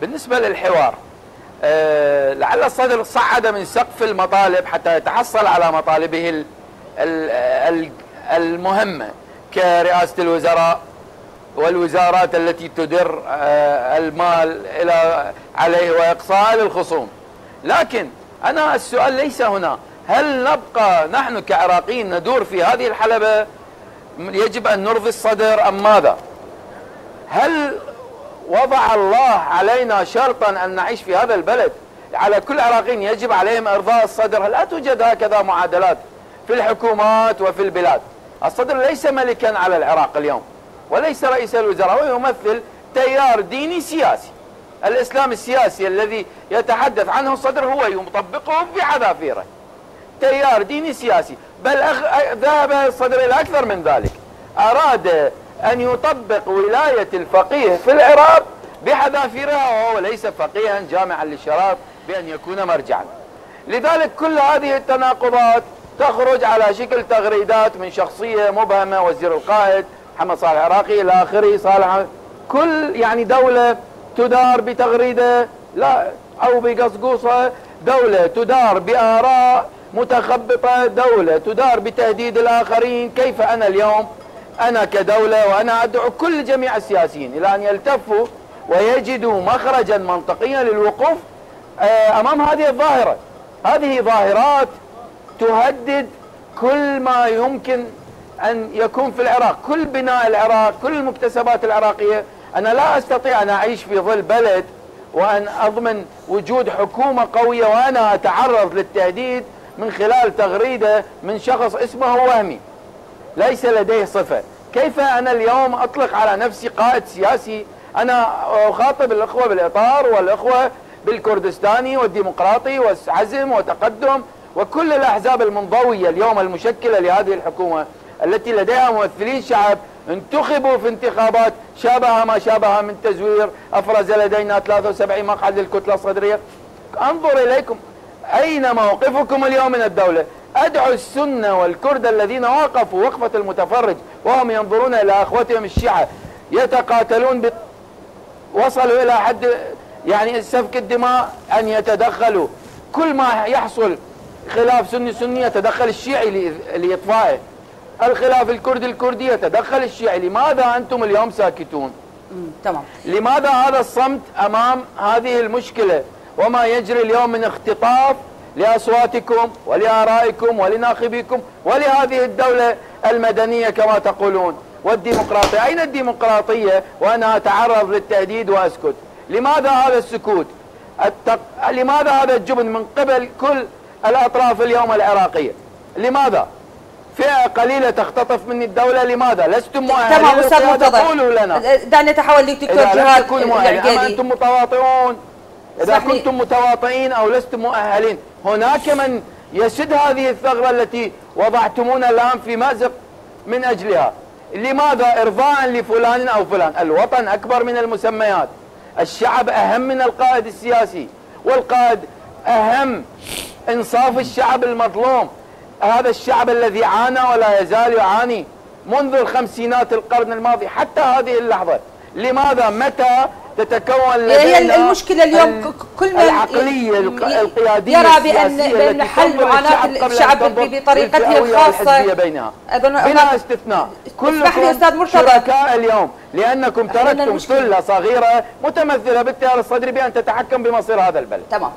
بالنسبة للحوار أه لعل الصدر صعد من سقف المطالب حتى يتحصل على مطالبه المهمة كرئاسة الوزراء والوزارات التي تدر أه المال إلى عليه وإقصاء للخصوم لكن أنا السؤال ليس هنا. هل نبقى نحن كعراقيين ندور في هذه الحلبة؟ يجب أن نرضي الصدر أم ماذا؟ هل وضع الله علينا شرطا أن نعيش في هذا البلد. على كل عراقيين يجب عليهم إرضاء الصدر. لا توجد هكذا معادلات في الحكومات وفي البلاد؟ الصدر ليس ملكا على العراق اليوم وليس رئيس الوزراء ويمثل تيار ديني سياسي. الإسلام السياسي الذي يتحدث عنه الصدر هو يطبقه بحذافيره. تيار ديني سياسي. بل أخ... ذهب الصدر إلى أكثر من ذلك. أراد أن يطبق ولاية الفقيه في العراق بحذافيرها وهو ليس فقيها جامعا للشراب بأن يكون مرجعا. لذلك كل هذه التناقضات تخرج على شكل تغريدات من شخصية مبهمة وزير القائد محمد صالح العراقي إلى آخره صالح. كل يعني دولة تدار بتغريدة لا أو بقصقوصة دولة تدار بآراء متخبطة دولة تدار بتهديد الآخرين. كيف أنا اليوم أنا كدولة وأنا أدعو كل جميع السياسيين إلى أن يلتفوا ويجدوا مخرجا منطقيا للوقوف آه، أمام هذه الظاهرة. هذه ظاهرات تهدد كل ما يمكن أن يكون في العراق. كل بناء العراق كل المكتسبات العراقية. أنا لا أستطيع أن أعيش في ظل بلد وأن أضمن وجود حكومة قوية وأنا أتعرض للتهديد من خلال تغريدة من شخص اسمه وهمي. ليس لديه صفة. كيف أنا اليوم أطلق على نفسي قائد سياسي؟ أنا أخاطب الأخوة بالإطار والأخوة بالكردستاني والديمقراطي وعزم وتقدم وكل الأحزاب المنضوية اليوم المشكلة لهذه الحكومة التي لديها ممثلين شعب انتخبوا في انتخابات شابه ما شابه من تزوير أفرز لدينا 73 مقعد للكتلة الصدرية. أنظر إليكم. أين موقفكم اليوم من الدولة؟ أدعو السنة والكرد الذين وقفوا وقفة المتفرج وهم ينظرون إلى أخوتهم الشيعة يتقاتلون ب... وصلوا إلى حد يعني سفك الدماء أن يتدخلوا. كل ما يحصل خلاف سني سني يتدخل الشيعي لإطفائه. الخلاف الكردي الكردي يتدخل الشيعي. لماذا أنتم اليوم ساكتون؟ تمام. لماذا هذا الصمت أمام هذه المشكلة؟ وما يجري اليوم من اختطاف لأصواتكم ولآرائكم ولناخبيكم ولهذه الدولة المدنية كما تقولون. والديمقراطية أين الديمقراطية؟ وأنا أتعرض للتهديد وأسكت. لماذا هذا السكوت؟ التق... لماذا هذا الجبن من قبل كل الأطراف اليوم العراقية؟ لماذا؟ فئة قليلة تختطف مني الدولة لماذا؟ لستم مؤهلين تمام أستاذ قولوا لنا. دعني أتحول لدكتور جهاد أنتم متواطئون. إذا كنتم متواطئين أو لستم مؤهلين هناك من يسد هذه الثغرة التي وضعتمونا الآن في مأزق من أجلها. لماذا؟ إرضاء لفلان أو فلان. الوطن أكبر من المسميات. الشعب أهم من القائد السياسي والقائد أهم إنصاف الشعب المظلوم. هذا الشعب الذي عانى ولا يزال يعاني منذ الخمسينات القرن الماضي حتى هذه اللحظة. لماذا؟ متى تتكون هي المشكلة اليوم كل من العقلية القيادية يرى بأن بان حل معاناه الشعب بطريقته الخاصة. بينها. بلا استثناء. كلكم شركاء اليوم لأنكم تركتم سله صغيرة متمثلة بالتيار الصدري بأن تتحكم بمصير هذا البلد. تمام.